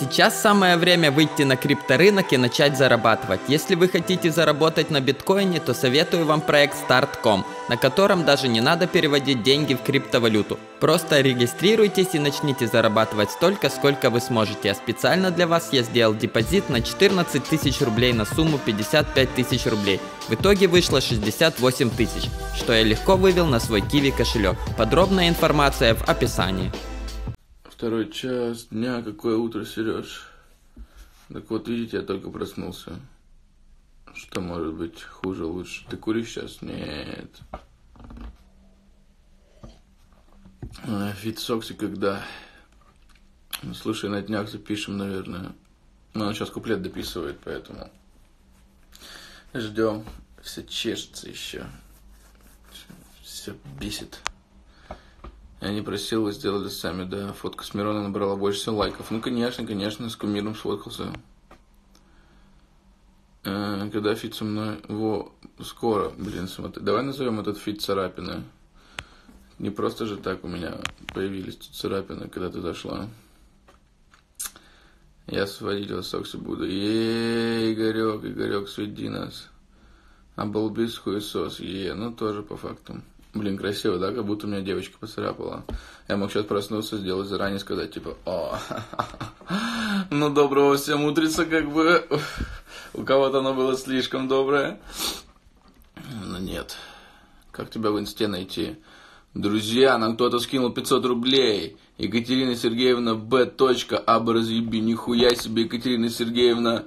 Сейчас самое время выйти на крипторынок и начать зарабатывать. Если вы хотите заработать на биткоине, то советую вам проект Start.com, на котором даже не надо переводить деньги в криптовалюту. Просто регистрируйтесь и начните зарабатывать столько, сколько вы сможете. А специально для вас я сделал депозит на 14 тысяч рублей на сумму 55 тысяч рублей. В итоге вышло 68 тысяч, что я легко вывел на свой Kiwi кошелек. Подробная информация в описании. Второй час дня, какое утро, Сереж. Так вот, видите, я только проснулся. Что может быть хуже, лучше? Ты куришь сейчас? Нет. Фит Сокси когда? Ну, слушай, на днях запишем, наверное. Но он сейчас куплет дописывает, поэтому... Ждем. Все чешется еще. Все бесит. Я не просил, сделали сами, да. Фотка с Мирона набрала больше всего лайков. Ну, конечно, конечно, с кумиром сфоткался. Э, когда фит со мной... Во, скоро, блин, смотри. Давай назовем этот фит царапины. Не просто же так у меня появились тут царапины, когда ты зашла. Я сводитель с Окси буду. Ей, Игорек, Игорек, сведи нас. Обалбис хуесос. Е, ну тоже по факту. Блин, красиво, да? Как будто у меня девочка поцарапала. Я мог сейчас проснуться, сделать заранее, сказать, типа, о, ну доброго всем утрица, как бы. У кого-то оно было слишком доброе. Но нет. Как тебя в инсте найти? Друзья, нам кто-то скинул 500 рублей. Екатерина Сергеевна Б. Аб разъеби. Нихуя себе, Екатерина Сергеевна.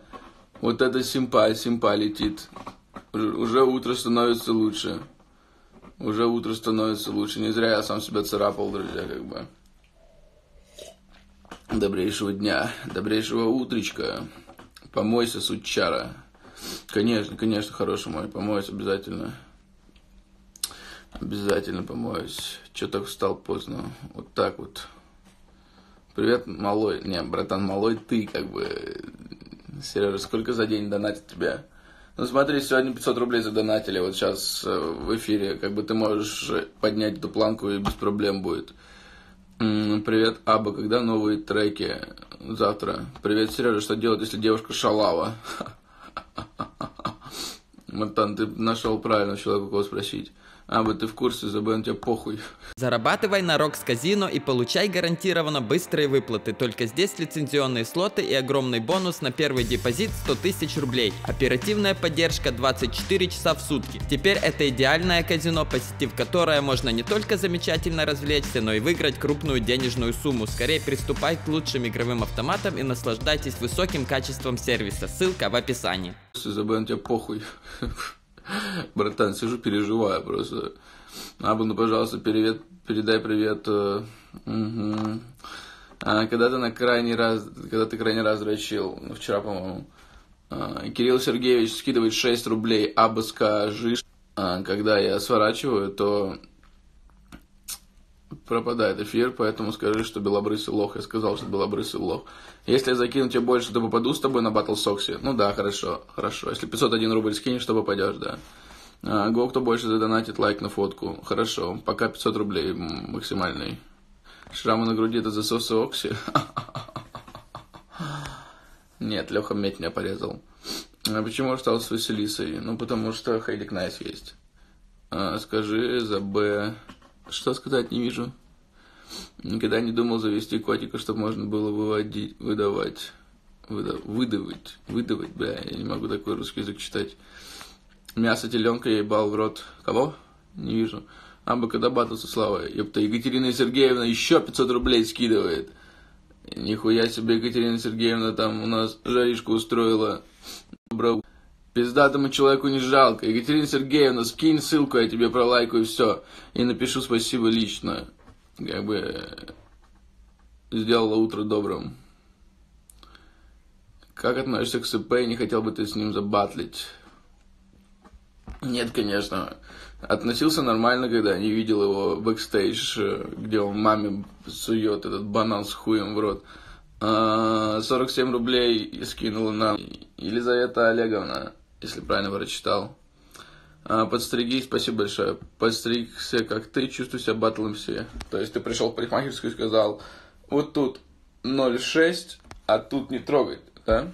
Вот это симпа, симпа летит. Уже утро становится лучше уже утро становится лучше. Не зря я сам себя царапал, друзья, как бы. Добрейшего дня, добрейшего утречка. Помойся, сучара. Конечно, конечно, хороший мой, помоюсь обязательно. Обязательно помоюсь. Че так встал поздно? Вот так вот. Привет, малой. Не, братан, малой ты, как бы. Сережа, сколько за день донатит тебя? Ну смотри, сегодня 500 рублей задонатили, вот сейчас э, в эфире, как бы ты можешь поднять эту планку и без проблем будет. Привет, Аба, когда новые треки? Завтра. Привет, Сережа, что делать, если девушка шалава? Матан, ты нашел правильного человека, кого спросить. А, вот ты в курсе, забыл, тебе похуй. Зарабатывай на Рокс Казино и получай гарантированно быстрые выплаты. Только здесь лицензионные слоты и огромный бонус на первый депозит 100 тысяч рублей. Оперативная поддержка 24 часа в сутки. Теперь это идеальное казино, посетив которое можно не только замечательно развлечься, но и выиграть крупную денежную сумму. Скорее приступай к лучшим игровым автоматам и наслаждайтесь высоким качеством сервиса. Ссылка в описании. Забыл, тебе похуй. Братан, сижу, переживаю просто. Абу, ну, пожалуйста, привет, передай привет. Угу. А, когда ты на крайний раз, когда ты крайний раз дрочил, ну, вчера, по-моему, а, Кирилл Сергеевич скидывает 6 рублей, Аба, скажи, а, когда я сворачиваю, то пропадает эфир, поэтому скажи, что белобрысый лох. Я сказал, что белобрысый лох. Если я закину тебе больше, то попаду с тобой на батл сокси. Ну да, хорошо, хорошо. Если 501 рубль скинешь, то попадешь, да. А, Го, кто больше задонатит лайк на фотку. Хорошо, пока 500 рублей максимальный. Шрамы на груди это засосы Окси? Нет, Леха медь меня порезал. А почему остался с Василисой? Ну, потому что Хейдик Найс есть. А, скажи за Б... Что сказать не вижу. Никогда не думал завести котика, чтобы можно было выводить, выдавать, выда, выдавать, выдавать, бля, я не могу такой русский язык читать. Мясо теленка я ебал в рот. Кого? Не вижу. А батл со Славой. Ёпта, Екатерина Сергеевна еще 500 рублей скидывает. Нихуя себе Екатерина Сергеевна там у нас жаришку устроила. Бро. Пиздатому человеку не жалко. Екатерина Сергеевна, скинь ссылку, я тебе пролайкаю и все. И напишу спасибо лично. Как бы сделала утро добрым. Как относишься к СП? Не хотел бы ты с ним забатлить? Нет, конечно. Относился нормально, когда не видел его бэкстейдж, где он маме сует этот банан с хуем в рот. 47 а, рублей скинула нам Елизавета Олеговна если правильно прочитал. А, подстриги, спасибо большое. Подстригся, как ты, чувствую себя батл MC. То есть ты пришел в парикмахерскую и сказал, вот тут 0,6, а тут не трогать, да?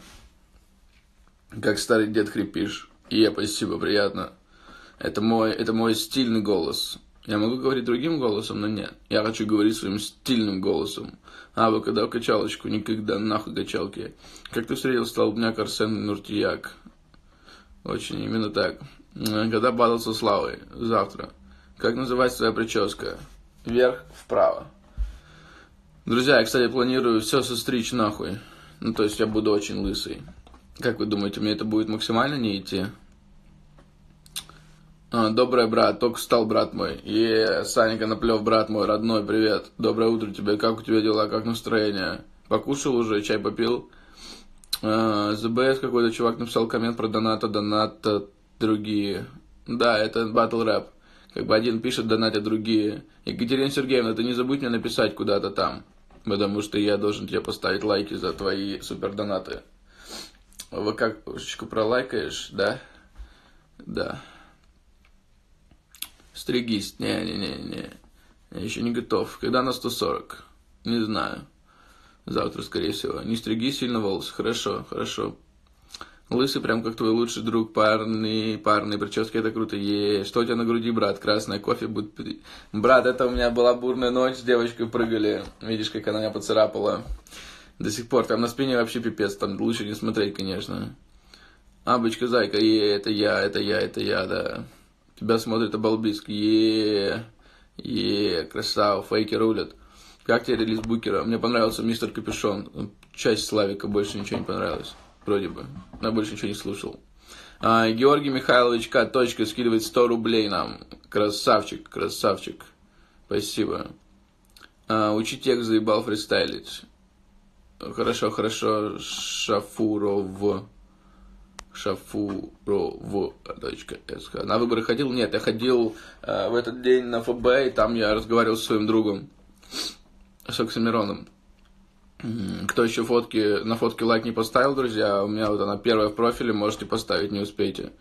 Как старый дед хрипишь. И спасибо, приятно. Это мой, это мой стильный голос. Я могу говорить другим голосом, но нет. Я хочу говорить своим стильным голосом. А вы когда в качалочку? Никогда нахуй качалки. Как ты встретил столбняк Арсен Нуртияк? Очень именно так. Когда падал со славой? Завтра. Как называется твоя прическа? Вверх, вправо. Друзья, я, кстати, планирую все состричь нахуй. Ну, то есть я буду очень лысый. Как вы думаете, мне это будет максимально не идти? А, доброе, брат, только встал, брат мой. Е, Саня Коноплев, брат мой, родной, привет. Доброе утро тебе, как у тебя дела, как настроение? Покушал уже, чай попил? А, ЗБС какой-то чувак написал коммент про доната, доната другие. Да, это батл рэп. Как бы один пишет, донатят другие. Екатерина Сергеевна, ты не забудь мне написать куда-то там. Потому что я должен тебе поставить лайки за твои супер донаты. Вы как, пушечку пролайкаешь, да? Да. Стригись. Не-не-не-не. Я еще не готов. Когда на 140? Не знаю. Завтра, скорее всего. Не стриги сильно волосы. Хорошо, хорошо. Лысый прям как твой лучший друг, парный, парные прически, это круто. Е, что у тебя на груди, брат? Красное кофе будет... Брат, это у меня была бурная ночь, с девочкой прыгали. Видишь, как она меня поцарапала. До сих пор, там на спине вообще пипец, там лучше не смотреть, конечно. Абочка, зайка, е, это я, это я, это я, да. Тебя смотрит обалбиск, е, е, красава, фейки рулят. Как тебе релиз Букера? Мне понравился мистер Капюшон. Часть Славика, больше ничего не понравилось вроде бы. Но больше ничего не слушал. А, Георгий Михайлович К. Точка скидывает 100 рублей нам. Красавчик, красавчик. Спасибо. А, учи текст заебал фристайлить. Хорошо, хорошо. Шафуров. Шафуров. Точка. На выборы ходил? Нет, я ходил э, в этот день на ФБ, и там я разговаривал с своим другом. С Оксимироном. Кто еще фотки, на фотки лайк не поставил, друзья, у меня вот она первая в профиле, можете поставить, не успейте.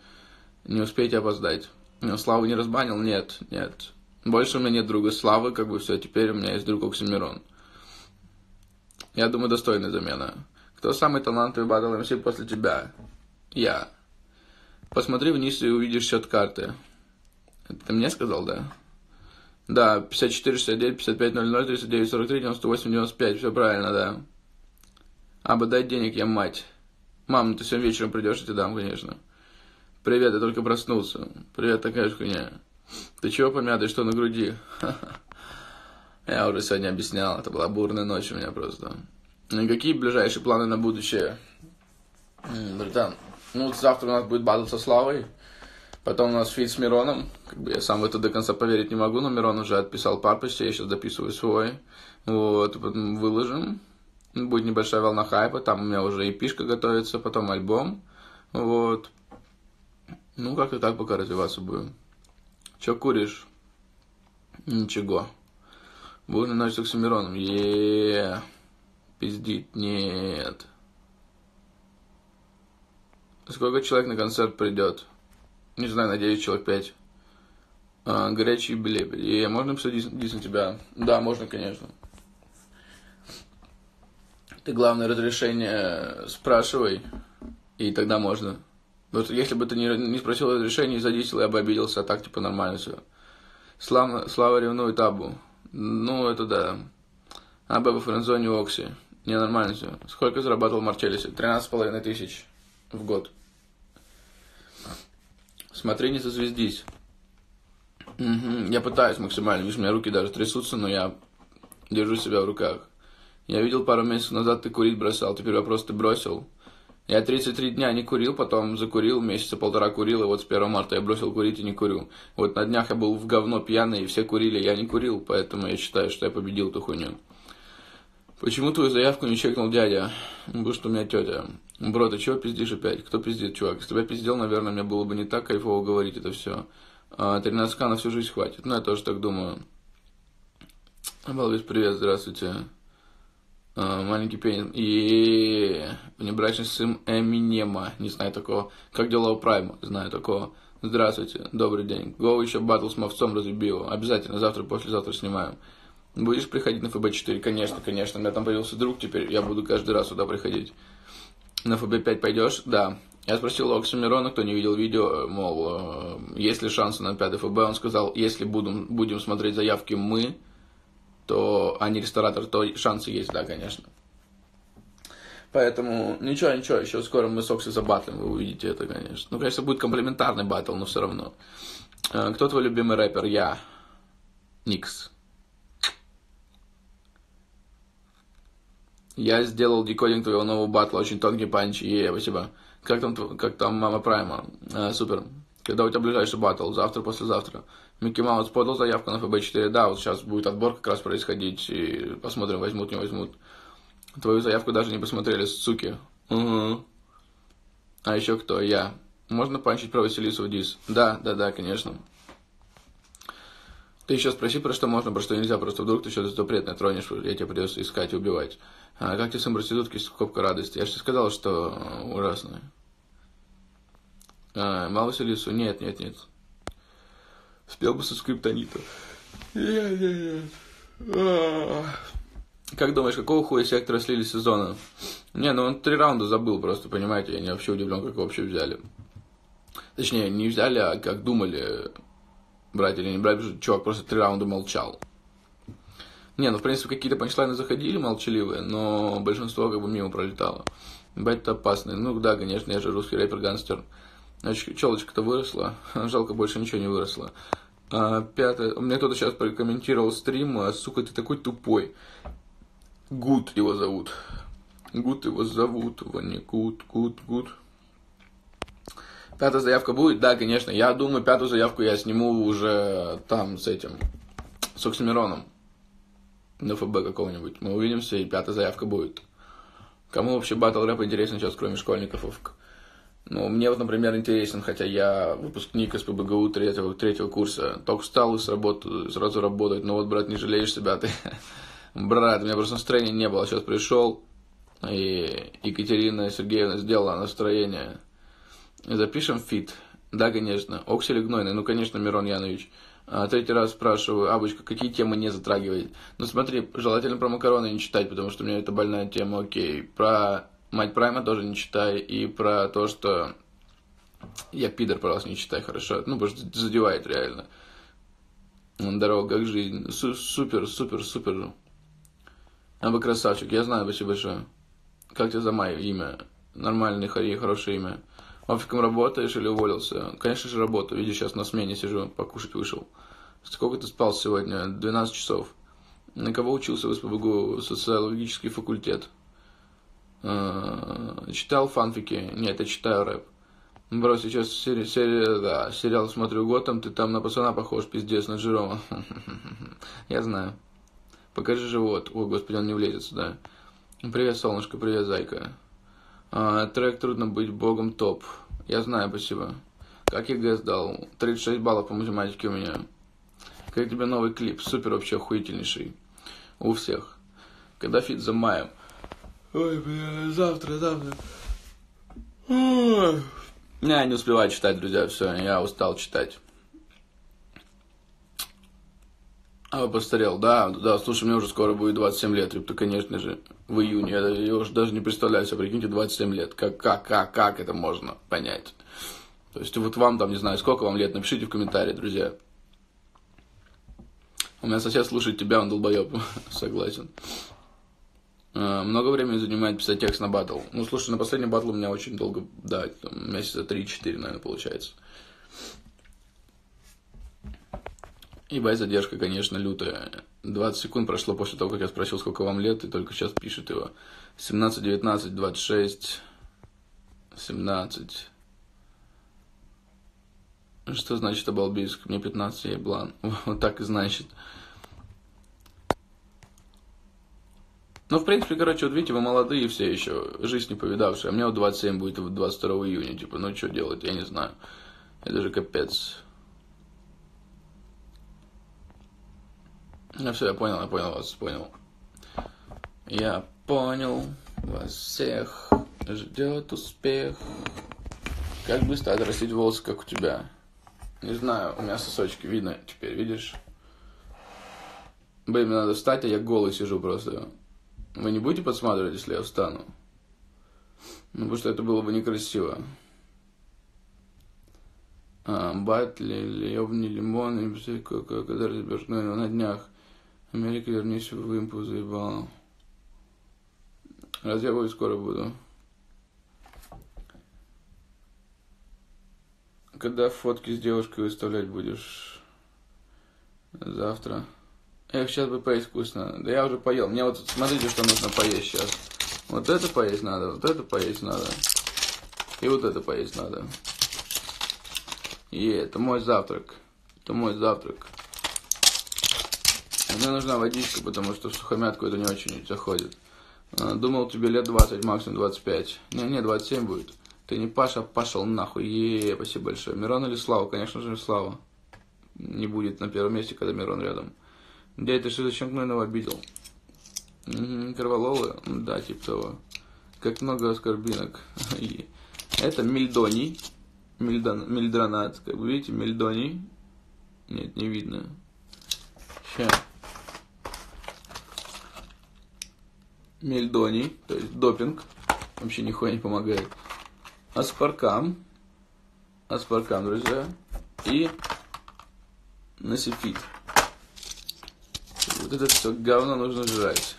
Не успейте опоздать. Славу не разбанил? Нет, нет. Больше у меня нет друга Славы, как бы все, теперь у меня есть друг Оксимирон. Я думаю, достойная замена. Кто самый талантливый батл МС после тебя? Я. Посмотри вниз и увидишь счет карты. Это ты мне сказал, да? Да, 54, 69, 55, 00, 39, 43, 98, 95, все правильно, да. Аба, дай денег, я мать. Мам, ты сегодня вечером придешь, я тебе дам, конечно. Привет, я только проснулся. Привет, такая же хуйня. Ты чего помятый, что на груди? Я уже сегодня объяснял, это была бурная ночь у меня просто. Ну какие ближайшие планы на будущее? Братан, ну завтра у нас будет батл со Славой. Потом у нас фит с Мироном. Как бы я сам в это до конца поверить не могу, но Мирон уже отписал папочке, я сейчас дописываю свой. Вот, потом выложим. Будет небольшая волна хайпа, там у меня уже EP -шка готовится, потом альбом. Вот. Ну, как-то так пока развиваться будем. Че куришь? Ничего. Бурный ночь с Оксимироном. Еее. Пиздит. Нет. Сколько человек на концерт придет? Не знаю, надеюсь, человек 5. А, горячий билет. И можно посадить дис на тебя? Да, можно, конечно. Ты главное разрешение спрашивай, и тогда можно. Вот если бы ты не, не спросил разрешение, задисил, я бы обиделся, а так типа нормально все. Слава, Слава ревнует Абу. Ну, это да. Аба во френдзоне Окси. Не, нормально все. Сколько зарабатывал Марчеллиси? 13,5 тысяч в год. Смотри, не зазвездись. Угу. Я пытаюсь максимально. Видишь, у меня руки даже трясутся, но я держу себя в руках. Я видел пару месяцев назад, ты курить бросал, теперь вопрос ты бросил. Я 33 дня не курил, потом закурил, месяца полтора курил, и вот с 1 марта я бросил курить и не курю. Вот на днях я был в говно пьяный, и все курили, я не курил, поэтому я считаю, что я победил эту хуйню. Почему твою заявку не чекнул дядя? Потому что у меня тетя. Бро, ты чего пиздишь опять? Кто пиздит, чувак? Если тебя пиздел, наверное, мне было бы не так кайфово говорить это все. 13к на всю жизнь хватит. Ну, я тоже так думаю. Балбис, привет, здравствуйте. А, маленький пенин. И внебрачный сын Эминема. Не знаю такого. Как дела у Прайма? Знаю такого. Здравствуйте, добрый день. Го еще батл с мовцом разъеби его. Обязательно завтра, послезавтра снимаем. Будешь приходить на ФБ-4? Конечно, конечно. У меня там появился друг теперь. Я буду каждый раз сюда приходить. На ФБ-5 пойдешь? Да. Я спросил у Оксимирона, кто не видел видео, мол, э, есть ли шансы на 5 ФБ. Он сказал, если будем, будем смотреть заявки мы, то, а ресторатор, то шансы есть, да, конечно. Поэтому ничего, ничего, еще скоро мы с Окси забатлим, вы увидите это, конечно. Ну, конечно, будет комплементарный батл, но все равно. Э, кто твой любимый рэпер? Я. Никс. Я сделал decoding твоего нового батла, очень тонкий панч, е, спасибо. Как там, как там Мама Прайма? А, супер. Когда у тебя ближайший батл? Завтра, послезавтра. Микки Маус подал заявку на ФБ-4. Да, вот сейчас будет отбор как раз происходить. И посмотрим, возьмут, не возьмут. Твою заявку даже не посмотрели, суки. Угу. А еще кто? Я. Можно панчить про Василису в ДИС? Да, да, да, конечно. Ты еще спроси, про что можно, про что нельзя, просто вдруг ты что-то запретное тронешь, я тебе придется искать и убивать. А как тебе сын проститутки скобка радости? Я же сказал, что ужасно. А, мало Василису? Нет, нет, нет. Спел бы со скриптонита. Нет, нет, нет. Как думаешь, какого хуя сектора слили сезона? Не, ну он три раунда забыл просто, понимаете, я не вообще удивлен, как его вообще взяли. Точнее, не взяли, а как думали, брать или не брать, чувак просто три раунда молчал. Не, ну, в принципе, какие-то панчлайны заходили молчаливые, но большинство как бы мимо пролетало. Бать это опасно. Ну, да, конечно, я же русский рэпер-гангстер. Челочка-то выросла, жалко, больше ничего не выросло. А, пятое, мне кто-то сейчас прокомментировал стрим, а, сука, ты такой тупой. Гуд его зовут. Гуд его зовут, Ваня, Гуд, Гуд, Гуд. Пятая заявка будет? Да, конечно. Я думаю, пятую заявку я сниму уже там с этим, с Оксимироном. На ФБ какого-нибудь. Мы увидимся, и пятая заявка будет. Кому вообще батл рэп интересен сейчас, кроме школьников? Ну, мне вот, например, интересен, хотя я выпускник СПбГУ третьего, третьего курса. Только встал и с работы, сразу работать. Но вот, брат, не жалеешь себя ты. брат, у меня просто настроения не было. Сейчас пришел, и Екатерина Сергеевна сделала настроение. Запишем фит. Да, конечно. Окси или Гнойный. Ну, конечно, Мирон Янович. А, третий раз спрашиваю, Абочка, какие темы не затрагивает? Ну, смотри, желательно про макароны не читать, потому что у меня это больная тема, окей. Про мать Прайма тоже не читай. И про то, что я пидор, пожалуйста, не читай, хорошо? Ну, потому что задевает реально. Дорога как жизнь. Су супер, супер, супер. А вы красавчик, я знаю, спасибо большое. Как тебе за мое имя? Нормальный, хорошее имя. Офиком работаешь или уволился? Конечно же работаю. Видишь, сейчас на смене сижу, покушать вышел. Сколько ты спал сегодня? 12 часов. На кого учился в СПБГУ? Социологический факультет. А, читал фанфики? Нет, я читаю рэп. Бро, сейчас сери, да, сериал смотрю Готэм, ты там на пацана похож, пиздец, на Джерома. Я знаю. Покажи живот. Ой, господи, он не влезет сюда. Привет, солнышко, привет, зайка. А, трек «Трудно быть богом» топ. Я знаю, спасибо. Как ЕГЭ сдал? 36 баллов по математике у меня. Как тебе новый клип? Супер вообще охуительнейший. У всех. Когда фит с Замаем? Ой, бля, завтра, завтра. Не, не успеваю читать, друзья, все, я устал читать. А, постарел, да, да, слушай, мне уже скоро будет 27 лет, то, конечно же, в июне, я, я уже даже не представляю себе, прикиньте, 27 лет, как, как, как, как это можно понять? То есть вот вам там, не знаю, сколько вам лет, напишите в комментарии, друзья. У меня сосед слушает тебя, он долбоеб, согласен. А, много времени занимает писать текст на батл. Ну, слушай, на последний батл у меня очень долго, да, месяца 3-4, наверное, получается. Ебать, задержка, конечно, лютая. 20 секунд прошло после того, как я спросил, сколько вам лет, и только сейчас пишет его. 17, 19, 26, 17. Что значит обалбийск? Мне 15, я блан. Вот так и значит. Ну, в принципе, короче, вот видите, вы молодые все еще, жизнь не повидавшие. А мне вот 27 будет 22 июня, типа, ну, что делать, я не знаю. Это же капец. Ну все, я понял, я понял вас, понял. Я понял, вас всех ждет успех. Как быстро отрастить волосы, как у тебя? Не знаю, у меня сосочки видно теперь, видишь? Блин, мне надо встать, а я голый сижу просто. Вы не будете подсматривать, если я встану? Ну, потому что это было бы некрасиво. А, Батли, Лебни, Лимон, и разберешь ну, на днях. Америка, вернись в импу, заебала. Раз я буду скоро буду. Когда фотки с девушкой выставлять будешь? Завтра. Эх, сейчас бы поесть вкусно. Да я уже поел. Мне вот смотрите, что нужно поесть сейчас. Вот это поесть надо, вот это поесть надо. И вот это поесть надо. И это мой завтрак. Это мой завтрак. Мне нужна водичка, потому что в сухомятку это не очень заходит. А, думал, тебе лет 20, максимум 25. Не, не, 27 будет. Ты не Паша, пошел нахуй. Е, спасибо большое. Мирон или Слава? Конечно же, Слава. Не будет на первом месте, когда Мирон рядом. Дядя, ты что зачем Гнойного обидел? Угу? Да, типа того. Как много оскорбинок. Это Мельдоний. Мельдон, Мельдронат. Как вы видите, Мельдоний. Нет, не видно. Сейчас. Мельдоний, то есть допинг. Вообще нихуя не помогает. Аспаркам. Аспаркам, друзья. И насифит. Вот это все говно нужно жрать.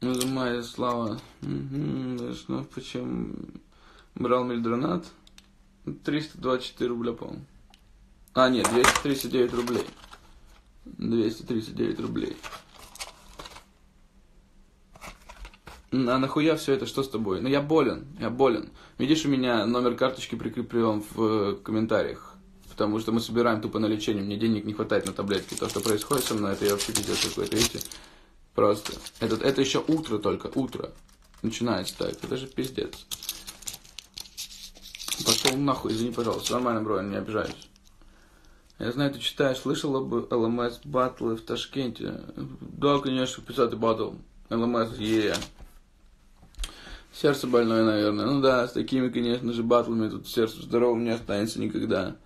Называя слава. Угу, ну почему брал мельдронат? 324 рубля, по-моему. А, нет, 239 рублей. 239 рублей. А нахуя все это? Что с тобой? Ну я болен, я болен. Видишь, у меня номер карточки прикреплен в э, комментариях потому что мы собираем тупо на лечение, мне денег не хватает на таблетки. То, что происходит со мной, это я вообще пиздец какой-то, видите? Просто. Это, это еще утро только, утро. Начинается так, это же пиздец. Пошел нахуй, извини, пожалуйста. Нормально, бро, не обижаюсь. Я знаю, ты читаешь, слышал об ЛМС батлы в Ташкенте? Да, конечно, 50 батл. ЛМС, е. Сердце больное, наверное. Ну да, с такими, конечно же, батлами тут сердце здоровым не останется никогда.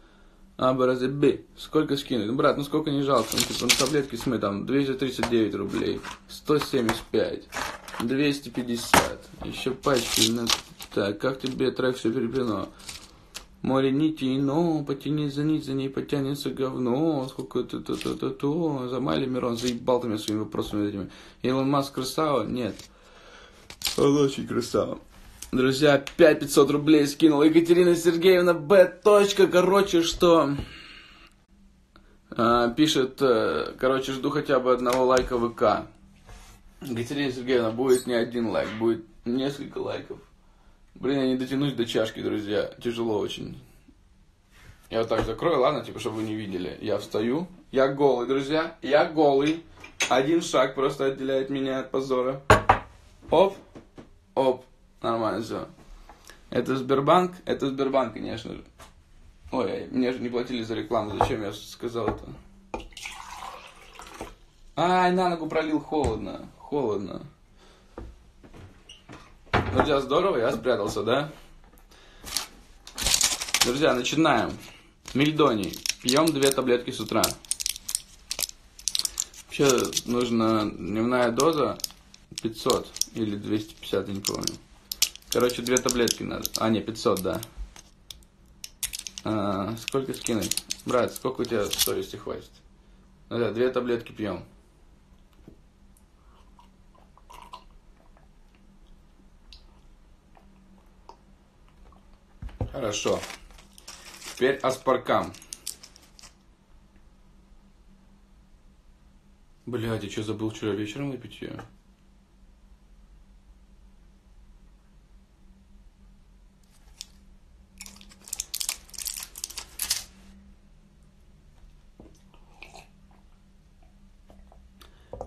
А, БРЗБ. Сколько скинуть? Ну, брат, ну сколько не жалко? Ну, типа, на таблетки смы там 239 рублей, 175, 250. Еще пачки. Ну, так, как тебе трек все переплено? Море нити, но потяни за нить, за ней потянется говно. Сколько это, то, то, то, то. Замали Мирон, заебал ты меня своими вопросами этими. Илон Маск красава? Нет. Он очень красава. Друзья, 5500 рублей скинула Екатерина Сергеевна Б. Точка, короче, что... А, пишет, э, короче, жду хотя бы одного лайка ВК. Екатерина Сергеевна, будет не один лайк, будет несколько лайков. Блин, я не дотянусь до чашки, друзья. Тяжело очень. Я вот так закрою, ладно, типа, чтобы вы не видели. Я встаю. Я голый, друзья. Я голый. Один шаг просто отделяет меня от позора. Оп. Оп. Нормально все. Это Сбербанк? Это Сбербанк, конечно же. Ой, мне же не платили за рекламу, зачем я сказал это? Ай, на ногу пролил холодно. Холодно. Друзья, здорово, я спрятался, да? Друзья, начинаем. Мельдоний. Пьем две таблетки с утра. Вообще нужна дневная доза 500 или 250, я не помню. Короче, две таблетки надо. А, не, 500, да. А, сколько скинуть? Брат, сколько у тебя совести хватит? Ну да, две таблетки пьем. Хорошо. Теперь аспаркам. Блядь, я что, забыл вчера вечером выпить ее?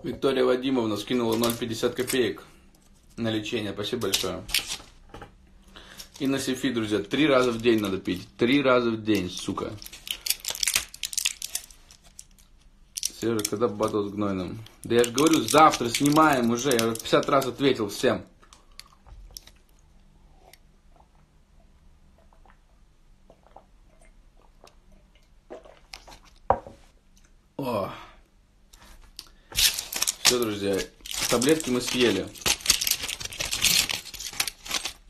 Виктория Вадимовна скинула 0,50 копеек на лечение. Спасибо большое. И на сифи, друзья, три раза в день надо пить. Три раза в день, сука. Сережа, когда батл с гнойным? Да я же говорю, завтра снимаем уже. Я 50 раз ответил всем. О. Все, друзья, таблетки мы съели.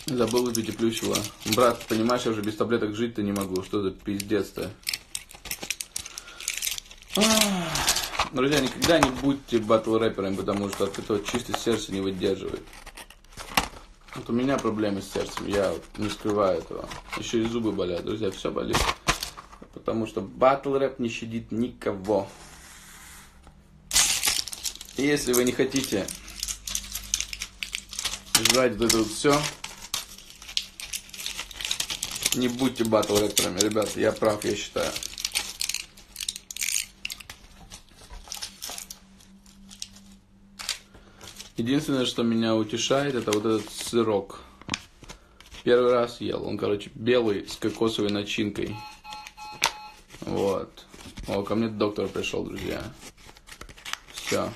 Забыл выпить и плющего. Брат, понимаешь, я уже без таблеток жить-то не могу. Что за пиздец-то? Друзья, никогда не будьте батл рэперами, потому что от этого чисто сердце не выдерживает. Вот у меня проблемы с сердцем, я не скрываю этого. Еще и зубы болят, друзья, все болит. Потому что батл рэп не щадит никого. И если вы не хотите жрать вот это вот все, не будьте батл рэперами, ребята, я прав, я считаю. Единственное, что меня утешает, это вот этот сырок. Первый раз ел. Он, короче, белый с кокосовой начинкой. Вот. О, ко мне доктор пришел, друзья. Все.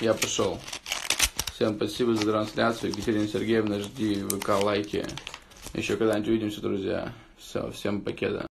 Я пошел. Всем спасибо за трансляцию. Екатерина Сергеевна, жди ВК лайки. Еще когда-нибудь увидимся, друзья. Все, всем покеда.